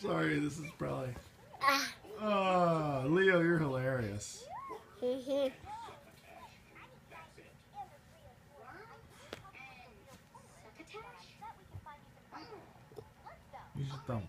sorry, this is probably. Oh, Leo, you're hilarious. Use your thumb.